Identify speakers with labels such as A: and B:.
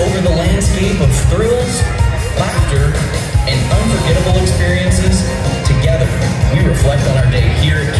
A: over the landscape of thrills, laughter, and unforgettable experiences. Together, we reflect on our day here at